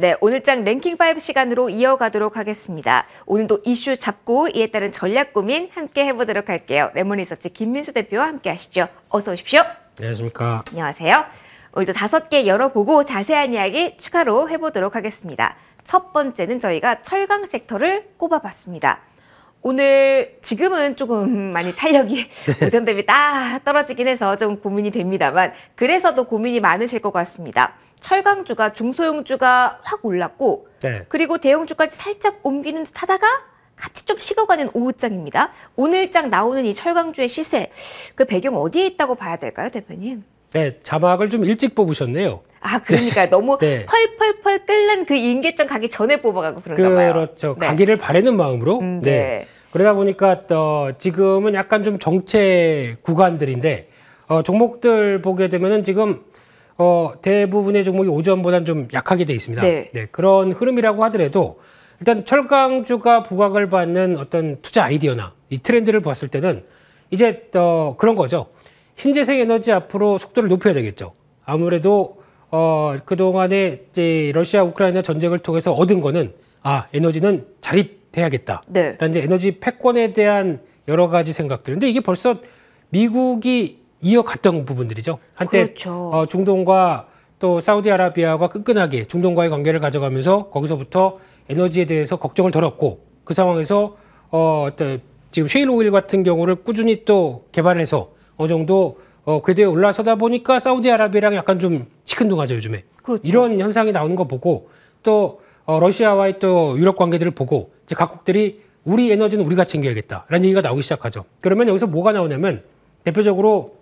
네, 오늘장 랭킹5 시간으로 이어가도록 하겠습니다. 오늘도 이슈 잡고 이에 따른 전략 고민 함께 해보도록 할게요. 레몬리서치 김민수 대표와 함께 하시죠. 어서 오십시오. 안녕하십니까. 안녕하세요. 오늘도 다섯 개 열어보고 자세한 이야기 추가로 해보도록 하겠습니다. 첫 번째는 저희가 철강 섹터를 꼽아봤습니다. 오늘 지금은 조금 많이 탄력이 오전 대비 딱 떨어지긴 해서 좀 고민이 됩니다만 그래서도 고민이 많으실 것 같습니다. 철강주가 중소형주가 확 올랐고 네. 그리고 대형주까지 살짝 옮기는 듯 하다가 같이 좀 식어가는 오후장입니다. 오늘장 나오는 이 철강주의 시세 그 배경 어디에 있다고 봐야 될까요, 대표님? 네, 자막을 좀 일찍 뽑으셨네요. 아, 그러니까 너무 네. 펄펄펄 끓는 그 인계점 가기 전에 뽑아가고 그런가 봐요. 그렇죠. 네. 가기를 바라는 마음으로. 음, 네. 네. 그러다 보니까 또 지금은 약간 좀 정체 구간들인데 어, 종목들 보게 되면은 지금 어, 대부분의 종목이 오전보다는 좀 약하게 돼 있습니다. 네. 그런 흐름이라고 하더라도 일단 철강주가 부각을 받는 어떤 투자 아이디어나 이 트렌드를 봤을 때는 이제 어, 그런 거죠. 신재생 에너지 앞으로 속도를 높여야 되겠죠. 아무래도 어, 그동안에 이제 러시아 우크라이나 전쟁을 통해서 얻은 거는 아, 에너지는 자립 해야겠다. 네. 라는 이제 에너지 패권에 대한 여러 가지 생각들. 근데 이게 벌써 미국이 이어갔던 부분들이죠. 한때 그렇죠. 어, 중동과 또 사우디아라비아가 끈끈하게 중동과의 관계를 가져가면서 거기서부터 에너지에 대해서 걱정을 덜었고 그 상황에서 어, 지금 쉐일 오일 같은 경우를 꾸준히 또 개발해서 어느 정도 어, 궤도에 올라서다 보니까 사우디아라비아랑 약간 좀 시큰둥하죠 요즘에. 그렇죠. 이런 현상이 나오는 거 보고 또 어, 러시아와의 또 유럽 관계들을 보고 이제 각국들이 우리 에너지는 우리가 챙겨야겠다라는 얘기가 나오기 시작하죠. 그러면 여기서 뭐가 나오냐면 대표적으로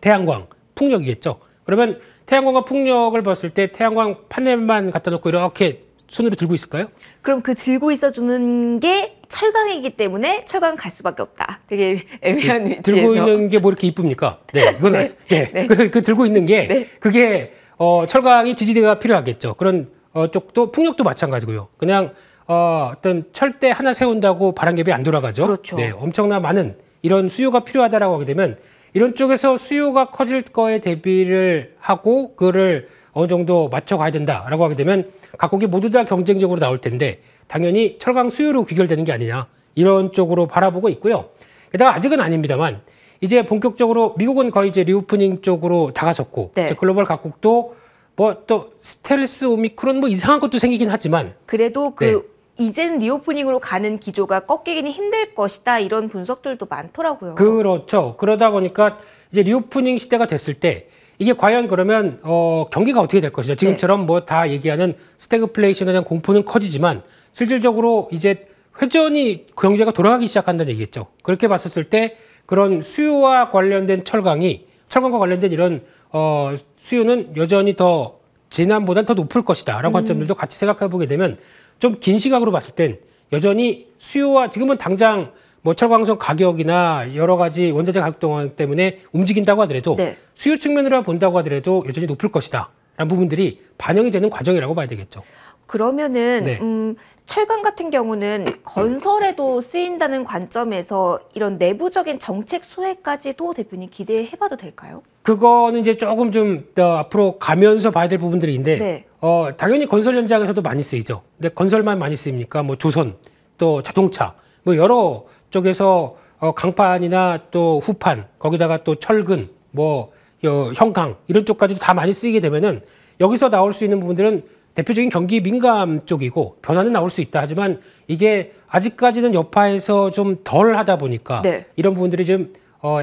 태양광, 풍력이겠죠. 그러면 태양광과 풍력을 봤을 때 태양광 판넬만 갖다 놓고 이렇게 손으로 들고 있을까요? 그럼 그 들고 있어주는 게 철강이기 때문에 철강 갈 수밖에 없다. 되게 애매한 위치에서. 들고 있는 게 뭐 이렇게 이쁩니까? 네, 이건 네, 네. 그, 그 들고 있는 게 네. 그게 어, 철강이 지지대가 필요하겠죠. 그런 어, 쪽도 풍력도 마찬가지고요. 그냥 어, 어떤 철대 하나 세운다고 바람개비 안 돌아가죠. 그렇죠. 네, 엄청나 많은 이런 수요가 필요하다라고 하게 되면 이런 쪽에서 수요가 커질 거에 대비를 하고 그거를 어느 정도 맞춰 가야 된다라고 하게 되면 각국이 모두 다 경쟁적으로 나올 텐데 당연히 철강 수요로 귀결되는 게 아니냐 이런 쪽으로 바라보고 있고요. 게다가 아직은 아닙니다만 이제 본격적으로 미국은 거의 이제 reopening 쪽으로 다가섰고 네. 글로벌 각국도 뭐 또 스텔스 오미크론 뭐 이상한 것도 생기긴 하지만 그래도 그 네. 이젠 reopening으로 가는 기조가 꺾이기는 힘들 것이다 이런 분석들도 많더라고요. 그렇죠. 그러다 보니까 이제 reopening 시대가 됐을 때 이게 과연 그러면 어, 경기가 어떻게 될 것이냐. 지금처럼 뭐다 얘기하는 스태그플레이션에 대한 공포는 커지지만 실질적으로 이제 회전이 그 경제가 돌아가기 시작한다는 얘기겠죠. 그렇게 봤었을 때 그런 수요와 관련된 철강이 철강과 관련된 이런 어, 수요는 여전히 더 지난보다는 더 높을 것이다라는 관점들도 같이 생각해 보게 되면 좀 긴 시각으로 봤을 땐 여전히 수요와 지금은 당장 뭐 철광석 가격이나 여러 가지 원자재 가격 동안 때문에 움직인다고 하더라도 네. 수요 측면으로 본다고 하더라도 여전히 높을 것이다. 라는 부분들이 반영이 되는 과정이라고 봐야 되겠죠. 그러면은 네. 음, 철강 같은 경우는 건설에도 쓰인다는 관점에서 이런 내부적인 정책 수혜까지도 대표님 기대해봐도 될까요? 그거는 이제 조금 좀 더 앞으로 가면서 봐야 될 부분들인데 네. 어, 당연히 건설 현장에서도 많이 쓰이죠. 근데 건설만 많이 쓰입니까? 뭐 조선, 또 자동차, 뭐 여러 쪽에서 어, 강판이나 또 후판, 거기다가 또 철근, 뭐 어, 형강 이런 쪽까지도 다 많이 쓰이게 되면은 여기서 나올 수 있는 부분들은 대표적인 경기 민감 쪽이고 변화는 나올 수 있다 하지만 이게 아직까지는 여파에서 좀 덜 하다 보니까 네. 이런 부분들이 좀 어,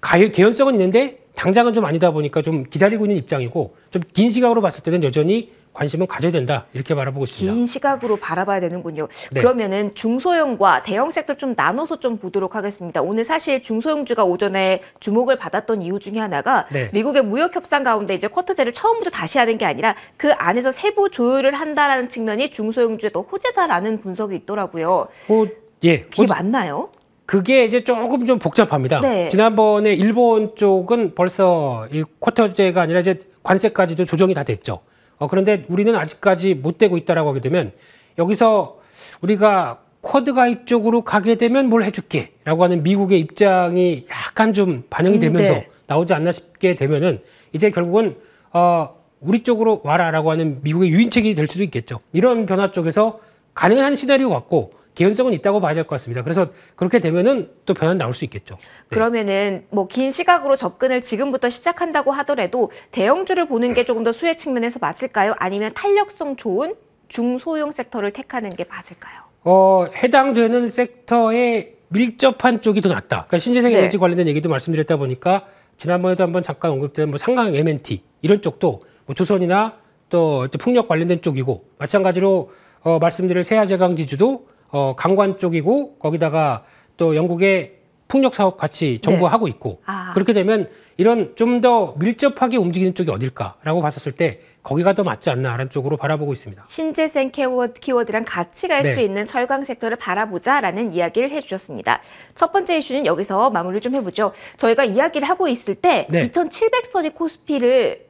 가연, 개연성은 있는데 당장은 좀 아니다 보니까 좀 기다리고 있는 입장이고 좀 긴 시각으로 봤을 때는 여전히 관심은 가져야 된다 이렇게 바라보고 있습니다. 긴 시각으로 바라봐야 되는군요. 네. 그러면은 중소형과 대형 섹터 좀 나눠서 좀 보도록 하겠습니다. 오늘 사실 중소형주가 오전에 주목을 받았던 이유 중에 하나가 네. 미국의 무역 협상 가운데 이제 쿼터제를 처음부터 다시 하는 게 아니라 그 안에서 세부 조율을 한다라는 측면이 중소형주의 더 호재다라는 분석이 있더라고요. 어, 예, 그게 어, 맞나요? 그게 이제 조금 좀 복잡합니다. 네. 지난번에 일본 쪽은 벌써 이 쿼터제가 아니라 이제 관세까지도 조정이 다 됐죠. 어, 그런데 우리는 아직까지 못 되고 있다라고 하게 되면 여기서 우리가 쿼드 가입 쪽으로 가게 되면 뭘 해줄게라고 하는 미국의 입장이 약간 좀 반영이 음, 되면서 네. 나오지 않나 싶게 되면은 이제 결국은 어 우리 쪽으로 와라라고 하는 미국의 유인책이 될 수도 있겠죠. 이런 변화 쪽에서 가능한 시나리오 같고 개연성은 있다고 봐야 될 것 같습니다. 그래서 그렇게 되면은 또 변화 나올 수 있겠죠. 그러면은 뭐 긴 시각으로 접근을 지금부터 시작한다고 하더라도 대형주를 보는 게 조금 더 수혜 측면에서 맞을까요? 아니면 탄력성 좋은 중소형 섹터를 택하는 게 맞을까요? 어, 해당되는 섹터에 밀접한 쪽이 더 낫다. 그러니까 신재생 네. 에너지 관련된 얘기도 말씀드렸다 보니까 지난번에도 한번 잠깐 언급된 뭐 상강 M&T 이런 쪽도 뭐 조선이나 또 풍력 관련된 쪽이고 마찬가지로 어, 말씀드릴 세아제강 지주도 어, 강관 쪽이고 거기다가 또 영국의 풍력 사업 같이 정부하고 있고 아. 그렇게 되면 이런 좀 더 밀접하게 움직이는 쪽이 어딜까라고 봤었을 때 거기가 더 맞지 않나라는 쪽으로 바라보고 있습니다. 신재생 키워드, 키워드랑 같이 갈수 네. 있는 철강 섹터를 바라보자라는 이야기를 해주셨습니다. 첫 번째 이슈는 여기서 마무리를 좀 해보죠. 저희가 이야기를 하고 있을 때 네. 2,700선이 코스피를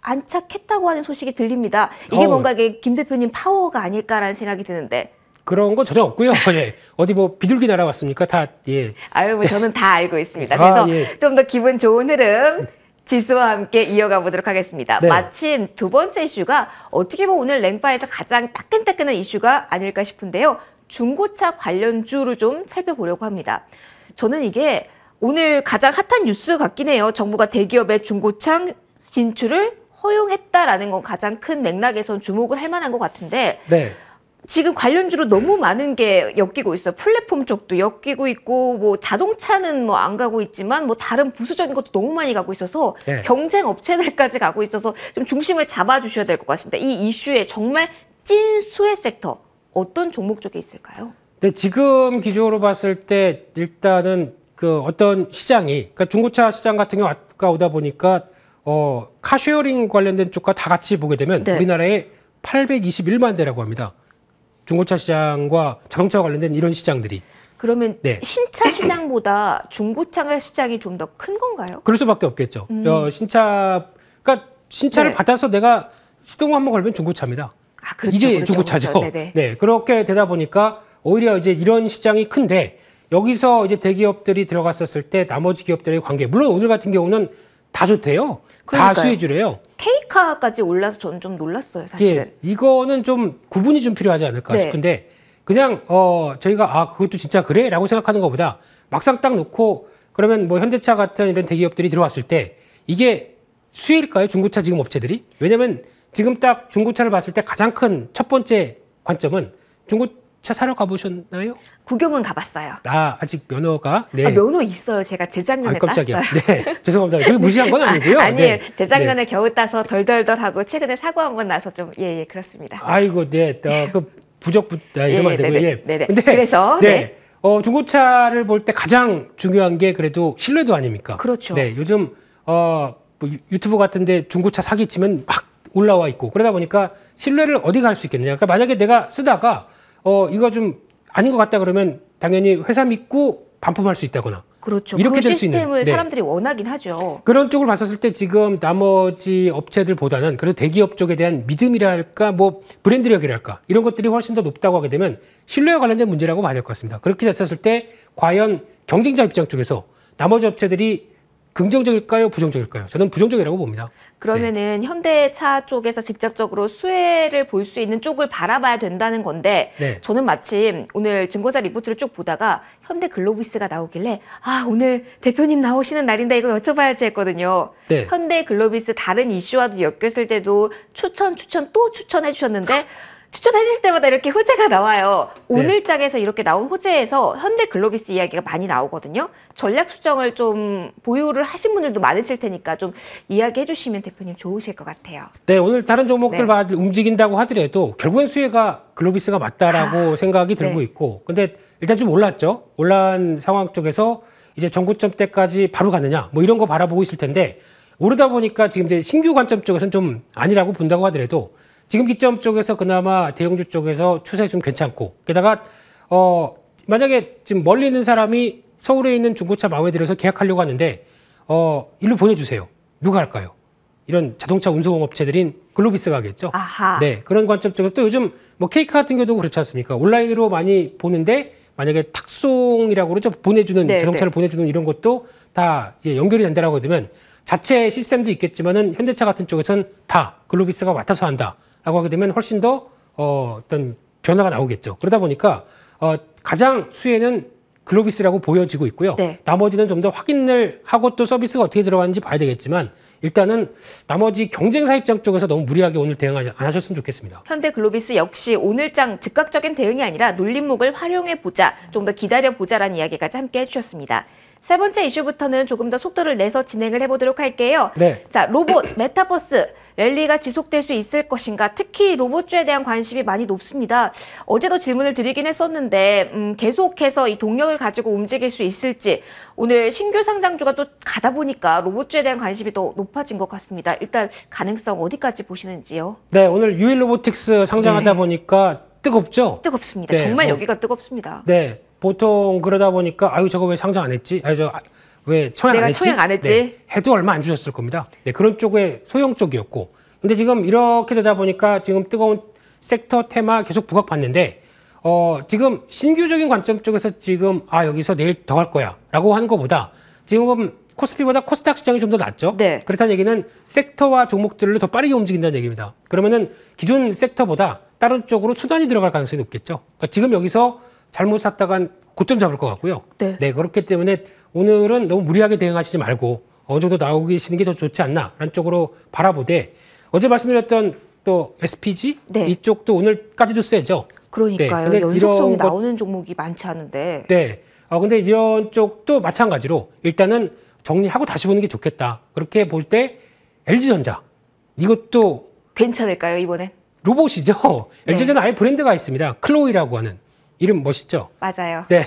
안착했다고 하는 소식이 들립니다. 이게 어우. 뭔가 이게 김 대표님 파워가 아닐까라는 생각이 드는데 그런 거 전혀 없고요. 예. 어디 뭐 비둘기 날아왔습니까? 다 예. 아유, 뭐 저는 다 알고 있습니다. 아, 그래서 예. 좀더 기분 좋은 흐름 지수와 함께 이어가 보도록 하겠습니다. 네. 마침 두 번째 이슈가 어떻게 보면 오늘 랭바에서 가장 따끈따끈한 이슈가 아닐까 싶은데요. 중고차 관련주를 좀 살펴보려고 합니다. 저는 이게 오늘 가장 핫한 뉴스 같긴 해요. 정부가 대기업의 중고차 진출을 허용했다라는 건 가장 큰 맥락에선 주목을 할 만한 것 같은데 네. 지금 관련주로 너무 많은 게 엮이고 있어요. 플랫폼 쪽도 엮이고 있고, 뭐 자동차는 뭐 안 가고 있지만, 뭐 다른 부수적인 것도 너무 많이 가고 있어서 네. 경쟁 업체들까지 가고 있어서 좀 중심을 잡아 주셔야 될 것 같습니다. 이 이슈에 정말 찐 수혜 섹터 어떤 종목 쪽에 있을까요? 근데 지금 기조로 봤을 때 일단은 그 어떤 시장이 그러니까 중고차 시장 같은 경우 아까 오다 보니까 어 car sharing 관련된 쪽과 다 같이 보게 되면 네. 우리나라에 821만 대라고 합니다. 중고차 시장과 자동차 관련된 이런 시장들이 그러면 네. 신차 시장보다 중고차 시장이 좀 더 큰 건가요? 그럴 수밖에 없겠죠. 어, 신차 그러니까 신차를 음. 네. 받아서 내가 시동 한번 걸면 중고차입니다. 아, 그렇죠. 이제 그렇죠, 중고차죠. 그렇죠. 네, 그렇게 되다 보니까 오히려 이제 이런 시장이 큰데 여기서 이제 대기업들이 들어갔었을 때 나머지 기업들의 관계 물론 오늘 같은 경우는 다 좋대요. 다 그러니까요. 수혜주래요. K카까지 올라서 저는 좀 놀랐어요, 사실은. 예, 이거는 좀 구분이 좀 필요하지 않을까 네. 싶은데 그냥 어 저희가 아 그것도 진짜 그래라고 생각하는 것보다 막상 딱 놓고 그러면 뭐 현대차 같은 이런 대기업들이 들어왔을 때 이게 수혜일까요 중고차 지금 업체들이 왜냐면 지금 딱 중고차를 봤을 때 가장 큰 첫 번째 관점은 중고 차 사러 가보셨나요? 구경은 가봤어요. 아 아직 면허가 네. 아, 면허 있어요. 제가 재작년에 아, 깜짝이야. 땄어요. 네, 죄송합니다. 그게 무시한 건 아니고요. 아, 니에요 네. 재작년에 겨우 따서 덜덜덜하고 최근에 사고 한 번 나서 좀 예예 그렇습니다. 아이고, 네, 어, 그 부적 부, 아, 이러면 예, 안 되고, 네네, 예. 네네. 근데, 그래서, 네, 네. 어, 중고차를 볼 때 가장 중요한 게 그래도 신뢰도 아닙니까? 그렇죠. 네, 요즘 어, 뭐 유- 유튜브 같은데 중고차 사기 치면 막 올라와 있고 그러다 보니까 신뢰를 어디 갈 수 있겠느냐? 그러니까 만약에 내가 쓰다가 어, 이거 좀 아닌 것 같다 그러면 당연히 회사 믿고 반품할 수 있다거나 그렇죠. 이렇게 그 될수 있는, 시스템을 네. 사람들이 원하긴 하죠. 그런 쪽을 봤었을 때 지금 나머지 업체들보다는 그래도 대기업 쪽에 대한 믿음이랄까 뭐 브랜드력이랄까 이런 것들이 훨씬 더 높다고 하게 되면 신뢰와 관련된 문제라고 봐야 될 것 같습니다. 그렇게 됐었을 때 과연 경쟁자 입장 쪽에서 나머지 업체들이 긍정적일까요, 부정적일까요? 저는 부정적이라고 봅니다. 그러면은 현대차 쪽에서 직접적으로 수혜를 볼 수 있는 쪽을 바라봐야 된다는 건데 네. 저는 마침 오늘 증거자 리포트를 쭉 보다가 현대 글로비스가 나오길래 아 오늘 대표님 나오시는 날인데 이거 여쭤봐야지 했거든요. 네. 현대 글로비스 다른 이슈와도 엮였을 때도 추천 추천 또 추천해 주셨는데 추천해줄 때마다 이렇게 호재가 나와요. 네. 오늘 장에서 이렇게 나온 호재에서 현대 글로비스 이야기가 많이 나오거든요. 전략 수정을 좀 보유를 하신 분들도 많으실 테니까 좀 이야기해 주시면 대표님 좋으실 것 같아요. 네, 오늘 다른 종목들 네. 봐- 움직인다고 하더라도 결국엔 수혜가 글로비스가 맞다라고 생각이 들고 네. 있고, 근데 일단 좀 올랐죠. 올란 상황 쪽에서 이제 정고점 때까지 바로 가느냐, 뭐 이런 거 바라보고 있을 텐데 오르다 보니까 지금 이제 신규 관점 쪽에서는 좀 아니라고 본다고 하더라도 지금 기점 쪽에서 그나마 대형주 쪽에서 추세 좀 괜찮고, 게다가 어 만약에 지금 멀리 있는 사람이 서울에 있는 중고차 마음에 들어서 계약하려고 하는데 어 일로 보내주세요. 누가 할까요? 이런 자동차 운송 업체들인 글로비스가 하겠죠. 아하. 네, 그런 관점 쪽에서 또 요즘 뭐 케이크 같은 경우도 그렇지 않습니까? 온라인으로 많이 보는데 만약에 탁송이라고 그러죠. 보내주는 네, 자동차를 보내주는 이런 것도 다 이제 연결이 된다라고 하면 자체 시스템도 있겠지만은 현대차 같은 쪽에서는 다 글로비스가 맡아서 한다 라고 하게 되면 훨씬 더 어, 어떤 변화가 나오겠죠. 그러다 보니까 어, 가장 수혜는 글로비스라고 보여지고 있고요. 네. 나머지는 좀 더 확인을 하고 또 서비스가 어떻게 들어가는지 봐야 되겠지만 일단은 나머지 경쟁사 입장 쪽에서 너무 무리하게 오늘 대응하지 안 하셨으면 좋겠습니다. 현대 글로비스 역시 오늘장 즉각적인 대응이 아니라 눌림목을 활용해 보자, 좀 더 기다려 보자라는 이야기까지 함께 해주셨습니다. 세 번째 이슈부터는 조금 더 속도를 내서 진행을 해보도록 할게요. 네. 자, 로봇, 메타버스, 랠리가 지속될 수 있을 것인가? 특히 로봇주에 대한 관심이 많이 높습니다. 어제도 질문을 드리긴 했었는데, 음, 계속해서 이 동력을 가지고 움직일 수 있을지, 오늘 신규 상장주가 또 가다 보니까 로봇주에 대한 관심이 더 높아진 것 같습니다. 일단 가능성 어디까지 보시는지요? 네, 오늘 유일 로보틱스 상장하다 네. 보니까 뜨겁죠? 뜨겁습니다. 네, 정말 뭐- 여기가 뜨겁습니다. 네, 보통 그러다 보니까 아유 저거 왜 상장 안 했지? 아유 저 왜 청약 내가 안 했지? 청약 안 했지? 네, 해도 얼마 안 주셨을 겁니다. 네, 그런 쪽의 소형 쪽이었고, 근데 지금 이렇게 되다 보니까 지금 뜨거운 섹터 테마 계속 부각받는데, 어 지금 신규적인 관점 쪽에서 지금 아 여기서 내일 더 갈 거야라고 하는 것보다 지금 코스피보다 코스닥 시장이 좀 더 낫죠. 네. 그렇다는 얘기는 섹터와 종목들로 더 빠르게 움직인다는 얘기입니다. 그러면은 기존 섹터보다 다른 쪽으로 수단이 들어갈 가능성이 높겠죠. 그러니까 지금 여기서 잘못 샀다간 고점 잡을 것 같고요. 네. 그렇기 때문에 오늘은 너무 무리하게 대응하시지 말고 어느 정도 나오고 계시는 게 더 좋지 않나라는 쪽으로 바라보되 어제 말씀드렸던 또 SPG 네. 이쪽도 오늘까지도 세죠. 그러니까요. 네, 연속성이 나오는 종목이 많지 않은데. 네. 어, 근데 이런 쪽도 마찬가지로 일단은 정리하고 다시 보는 게 좋겠다. 그렇게 볼 때 LG전자 이것도 괜찮을까요, 이번엔? 로봇이죠. 네. LG전자 아예 브랜드가 있습니다. 클로이라고 하는 이름 멋있죠. 맞아요. 네.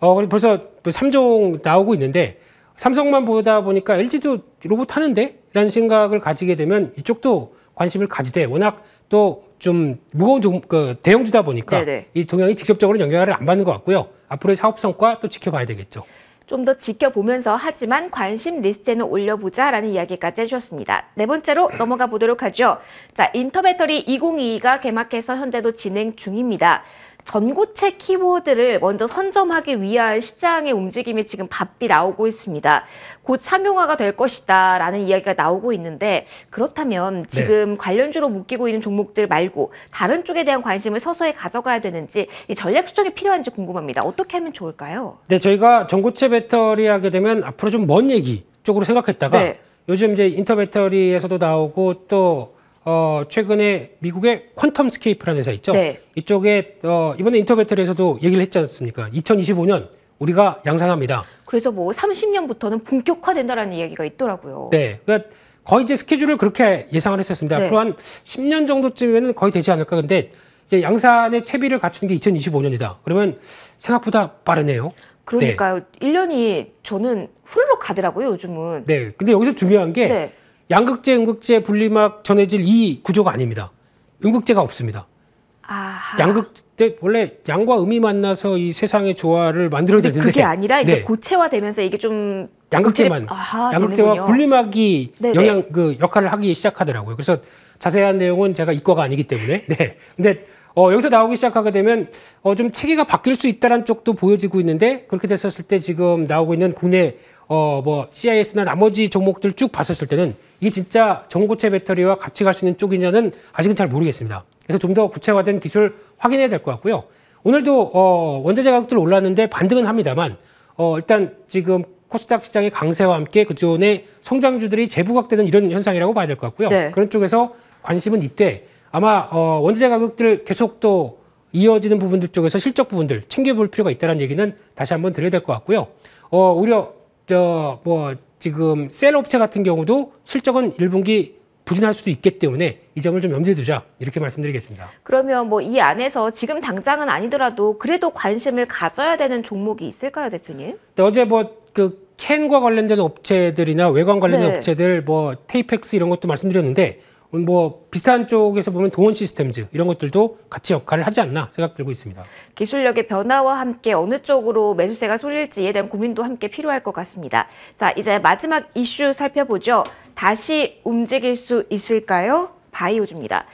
어, 벌써 3종 나오고 있는데 삼성만 보다 보니까 LG도 로봇 하는데? 라는 생각을 가지게 되면 이쪽도 관심을 가지되 워낙 또 좀 무거운 종, 그 대형주다 보니까 네네. 이 동향이 직접적으로 영향을 안 받는 것 같고요. 앞으로의 사업 성과 또 지켜봐야 되겠죠. 좀 더 지켜보면서 하지만 관심 리스트에는 올려보자라는 이야기까지 해주셨습니다. 네 번째로 넘어가 보도록 하죠. 자, 인터배터리 2022가 개막해서 현재도 진행 중입니다. 전고체 키워드를 먼저 선점하기 위한 시장의 움직임이 지금 바삐 나오고 있습니다. 곧 상용화가 될 것이다 라는 이야기가 나오고 있는데 그렇다면 지금 관련주로 묶이고 있는 종목들 말고 다른 쪽에 대한 관심을 서서히 가져가야 되는지 이 전략 수정이 필요한지 궁금합니다. 어떻게 하면 좋을까요? 네, 저희가 전고체 배터리 하게 되면 앞으로 좀 먼 얘기 쪽으로 생각했다가 네. 요즘 이제 인터 배터리에서도 나오고 또 어, 최근에 미국의 퀀텀 스케이프라는 회사 있죠. 네. 이쪽에 어, 이번에 인터 배터리에서도 얘기를 했지 않습니까? 2025년 우리가 양산합니다. 그래서 뭐 30년부터는 본격화된다라는 이야기가 있더라고요. 네. 그러니까 거의 이제 스케줄을 그렇게 예상을 했었습니다. 네. 앞으로 한 10년 정도쯤이면 거의 되지 않을까. 근데 이제 양산의 채비를 갖추는 게 2025년이다. 그러면 생각보다 빠르네요. 그러니까요. 일 1년이 저는 후루룩 가더라고요, 요즘은. 네. 근데 여기서 중요한 게 네. 양극재, 음극재, 분리막, 전해질 이 구조가 아닙니다. 음극재가 없습니다. 아. 양극재 원래 양과 음이 만나서 이 세상의 조화를 만들어야 되는데 그게 아니라 이제 네. 고체화되면서 이게 좀 양극재만 아하, 양극재와 되는군요. 분리막이 네네. 영향 그 역할을 하기 시작하더라고요. 그래서 자세한 내용은 제가 이과가 아니기 때문에 네. 근데 어, 여기서 나오기 시작하게 되면 어, 좀 체계가 바뀔 수 있다는 쪽도 보여지고 있는데 그렇게 됐었을 때 지금 나오고 있는 국내 어, 뭐 CIS나 나머지 종목들 쭉 봤었을 때는 이게 진짜 전고체 배터리와 같이 갈 수 있는 쪽이냐는 아직은 잘 모르겠습니다. 그래서 좀 더 구체화된 기술 확인해야 될 것 같고요. 오늘도 어, 원자재 가격들 올랐는데 반등은 합니다만 어, 일단 지금 코스닥 시장의 강세와 함께 그존의 성장주들이 재부각되는 이런 현상이라고 봐야 될 것 같고요. 네. 그런 쪽에서 관심은 이때 아마 어, 원자재 가격들 계속 또 이어지는 부분들 쪽에서 실적 부분들 챙겨볼 필요가 있다는 얘기는 다시 한번 드려야 될 것 같고요. 어, 오히려 저 뭐 지금 셀 업체 같은 경우도 실적은 1분기 부진할 수도 있기 때문에 이 점을 좀 염두에 두자 이렇게 말씀드리겠습니다. 그러면 뭐 이 안에서 지금 당장은 아니더라도 그래도 관심을 가져야 되는 종목이 있을까요, 대표님? 어제 뭐그 캔과 관련된 업체들이나 외관 관련된 네. 업체들 뭐 테이펙스 이런 것도 말씀드렸는데 뭐 비슷한 쪽에서 보면 동원 시스템즈 이런 것들도 같이 역할을 하지 않나 생각 들고 있습니다. 기술력의 변화와 함께 어느 쪽으로 매수세가 쏠릴지에 대한 고민도 함께 필요할 것 같습니다. 자, 이제 마지막 이슈 살펴보죠. 다시 움직일 수 있을까요? 바이오주입니다.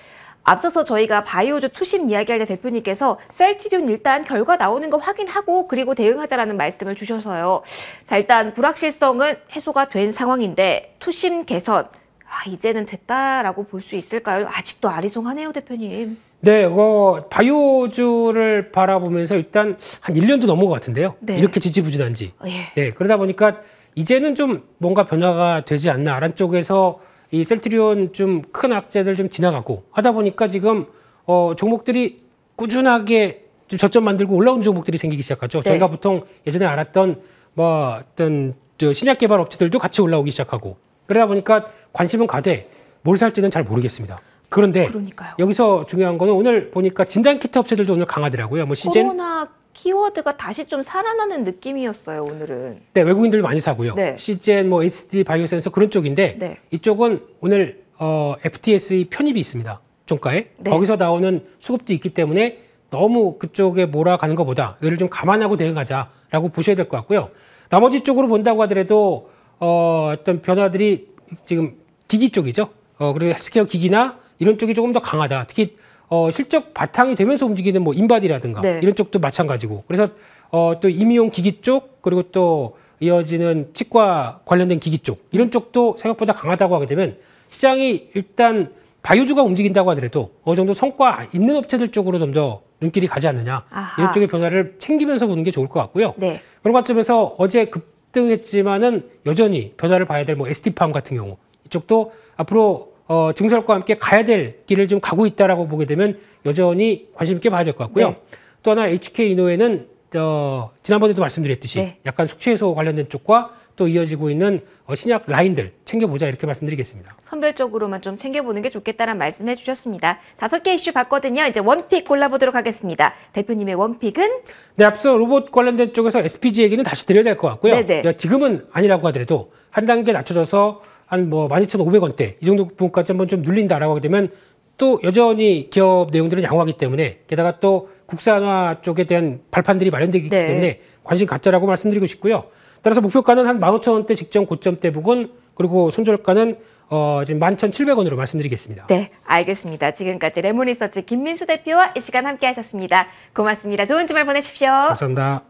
앞서서 저희가 바이오주 투심 이야기할 때 대표님께서 셀트리온 일단 결과 나오는 거 확인하고 그리고 대응하자라는 말씀을 주셔서요. 자, 일단 불확실성은 해소가 된 상황인데 투심 개선 아, 이제는 됐다라고 볼 수 있을까요? 아직도 아리송하네요, 대표님. 네, 어, 바이오주를 바라보면서 일단 한 1년도 넘은 것 같은데요. 네. 이렇게 지지부진한지. 어, 예. 네, 그러다 보니까 이제는 좀 뭔가 변화가 되지 않나. 아란 쪽에서 이 셀트리온 좀 큰 악재들 좀 지나가고 하다 보니까 지금 어, 종목들이 꾸준하게 좀 저점 만들고 올라온 종목들이 생기기 시작하죠. 네. 저희가 보통 예전에 알았던 뭐 어떤 저 신약 개발 업체들도 같이 올라오기 시작하고 그러다 보니까 관심은 가되 뭘 살지는 잘 모르겠습니다. 그런데 그러니까요. 여기서 중요한 거는 오늘 보니까 진단 키트 업체들도 오늘 강하더라고요. 뭐 시젠 코로나 키워드가 다시 좀 살아나는 느낌이었어요, 오늘은. 네, 외국인들 많이 사고요. 네. 시젠, 뭐 HD 바이오센서 그런 쪽인데 네. 이쪽은 오늘 어, FTS의 편입이 있습니다. 종가에 네. 거기서 나오는 수급도 있기 때문에 너무 그쪽에 몰아가는 것보다 이를 좀 감안하고 대응하자라고 보셔야 될 것 같고요. 나머지 쪽으로 본다고 하더라도 어, 어떤 변화들이 지금 기기 쪽이죠. 어, 그리고 헬스케어 기기나 이런 쪽이 조금 더 강하다. 특히 어, 실적 바탕이 되면서 움직이는 뭐 인바디라든가 네. 이런 쪽도 마찬가지고. 그래서 어, 또 임의용 기기 쪽 그리고 또 이어지는 치과 관련된 기기 쪽 이런 쪽도 생각보다 강하다고 하게 되면 시장이 일단 바이오주가 움직인다고 하더라도 어느 정도 성과 있는 업체들 쪽으로 좀 더 눈길이 가지 않느냐 아하. 이런 쪽의 변화를 챙기면서 보는 게 좋을 것 같고요. 네. 그런 관점에서 어제 급 등했지만은 여전히 변화를 봐야 될 뭐 ST팜 같은 경우 이쪽도 앞으로 어, 증설과 함께 가야 될 길을 좀 가고 있다라고 보게 되면 여전히 관심 있게 봐야 될 것 같고요. 네. 또 하나 HK 이노에는 어, 지난번에도 말씀드렸듯이 네. 약간 숙취해소 관련된 쪽과 또 이어지고 있는 어, 신약 라인들 챙겨보자 이렇게 말씀드리겠습니다. 선별적으로만 좀 챙겨보는 게 좋겠다는 말씀 해 주셨습니다. 다섯 개 이슈 봤거든요. 이제 원픽 골라보도록 하겠습니다. 대표님의 원픽은 네, 앞서 로봇 관련된 쪽에서 SPG 얘기는 다시 드려야 될 것 같고요. 네네. 야, 지금은 아니라고 하더라도 한 단계 낮춰져서 한뭐 12,500원대 이 정도 부분까지 한번 좀 눌린다라고 하게 되면 또 여전히 기업 내용들은 양호하기 때문에 게다가 또 국산화 쪽에 대한 발판들이 마련되기 네. 때문에 관심 갖자라고 말씀드리고 싶고요. 따라서 목표가는 한 15,000원대 직전 고점대 부근 그리고 손절가는 어, 지금 11,700원으로 말씀드리겠습니다. 네, 알겠습니다. 지금까지 레몬리서치 김민수 대표와 이 시간 함께 하셨습니다. 고맙습니다. 좋은 주말 보내십시오. 감사합니다.